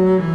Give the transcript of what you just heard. Mm-hmm.